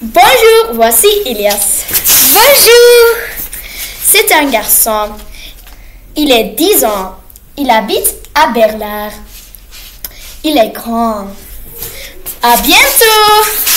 Bonjour, voici Elias. Bonjour. C'est un garçon. Il est 10 ans. Il habite à Berlin. Il est grand. À bientôt.